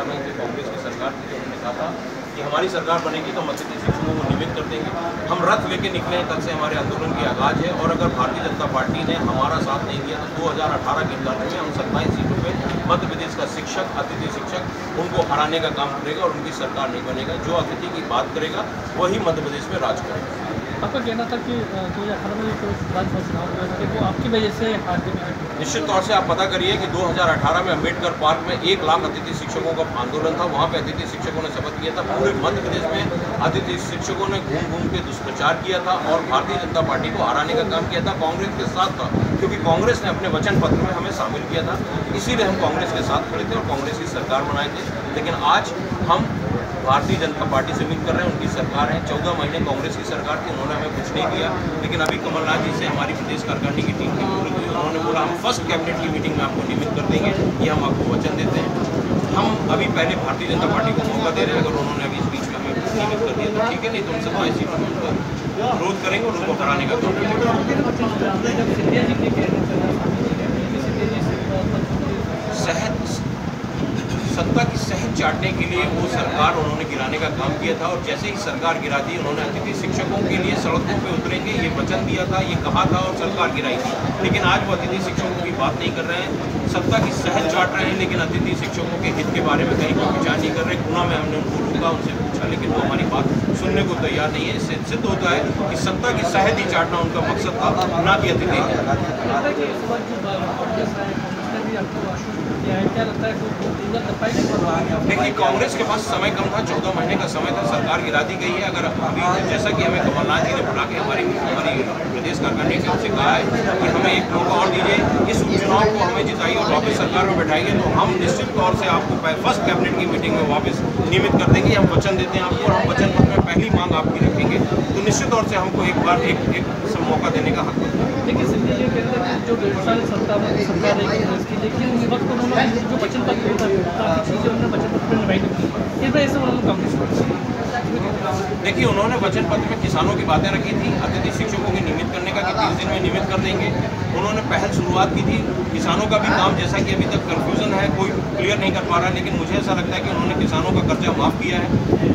सरकार नहीं थी, कांग्रेस की सरकार थी, उन्होंने कहा था कि हमारी सरकार बनेगी तो हम अतिथि शिक्षकों को नियमित कर देंगे। हम रथ लेके निकले हैं, कल से हमारे आंदोलन की आगाज़ है और अगर भारतीय जनता पार्टी ने हमारा साथ नहीं दिया तो 2018 के इंतज़ार में हम सत्ताईस सीटों पर मध्य प्रदेश का शिक्षक, अतिथि शिक्षक, उनको हराने का काम करेगा और उनकी सरकार नहीं बनेगा। जो अतिथि की बात करेगा, वही मध्य प्रदेश में राज करेगा। आपका कहना था कि दो हज़ार अठारह में जो विधानसभा चुनाव हुए वो आपकी वजह से हार निश्चित तौर से आप पता करिए कि 2018 में अंबेडकर पार्क में एक लाख अतिथि शिक्षकों का आंदोलन था, वहाँ पे अतिथि शिक्षकों ने शपथ किया था, पूरे मध्य प्रदेश में अतिथि शिक्षकों ने घूम घूम के दुष्प्रचार किया था और भारतीय जनता पार्टी को हराने का काम किया था, कांग्रेस के साथ था, क्योंकि कांग्रेस ने अपने वचन पत्र में हमें शामिल किया था, इसीलिए हम कांग्रेस के साथ खड़े थे और कांग्रेस की सरकार बनाए थे। लेकिन आज हम भारतीय जनता पार्टी से उम्मीद कर रहे हैं उनकी सरकार है। चौदह महीने कांग्रेस की सरकार थी, उन्होंने हमें कुछ नहीं दिया। लेकिन अभी कमलनाथ जी से हमारी प्रदेश कार्यकारिणी की टीम की हुई। उन्होंने बोला, हम फ़र्स्ट कैबिनेट की मीटिंग में आपको नियमित कर देंगे। ये हम आपको वचन देते हैं। हम अभी पहले भारतीय जनता पार्टी को मौका दे रहे हैं। अगर उन्होंने अभी इस बीच में हमें नियमित कर दिया तो ठीक है, नहीं तो में उनका विरोध करेंगे और उनको हराने का जब सिंधिया जी के कहने सिंधिया जी से सहज सत्ता की सहज चाटने के लिए वो सरकार उन्होंने गिराने का काम किया था और जैसे ही सरकार गिरा दी, उन्होंने अतिथि शिक्षकों के लिए सड़कों पे उतरेंगे, ये वचन दिया था, ये कहा था और सरकार गिराई थी। लेकिन आज वो अतिथि शिक्षकों की बात नहीं कर रहे हैं, सत्ता की सहज चाट रहे हैं, लेकिन अतिथि शिक्षकों के हित के बारे में कहीं कोई विचार नहीं कर रहे। गुना में हमने उनको रोका, उनसे पूछा, लेकिन वो हमारी बात सुनने को तैयार नहीं है। इससे सिद्ध होता है कि सत्ता की सहज ही चाटना उनका मकसद था, ना कि अतिथि। ने देखिए कांग्रेस के पास समय कम था चौदह महीने का समय था सरकार गिरा दी गई है। अगर अभी जैसा कि हमें कमलनाथ जी ने बुला के हमारी हमारी प्रदेश कार्यकारिणी से उनसे कहा है कि हमें एक मौका और दीजिए इस उपचुनाव को हमें जिताइए और वापस सरकार में बैठाइए तो हम निश्चित तौर से आपको फ़र्स्ट कैबिनेट की मीटिंग में वापस नियमित कर देंगे। हम वचन देते हैं आपको और हम वचन पत्र में पहली मांग आपकी रखेंगे। तो निश्चित तौर से हमको एक बार एक एक मौका देने का हक है। देखिए जी हैं साल सत्ता में सरकार रही कांग्रेस की लेकिन उस वक्त उन्होंने जो वचन पत्र था काफ़ी चीज़ें उन्होंने वचन पत्र में नहीं की इस वजह से उन्होंने कांग्रेस देखिए, उन्होंने वचन पत्र में किसानों की बातें रखी थी। अतिथि शिक्षकों की नियमित करने का कि तीस दिन में नियमित कर देंगे। उन्होंने पहल शुरुआत की थी। किसानों का भी काम जैसा कि अभी तक कन्फ्यूज़न है, कोई क्लियर नहीं कर पा रहा है लेकिन मुझे ऐसा लगता है कि उन्होंने किसानों का कर्जा माफ़ किया है।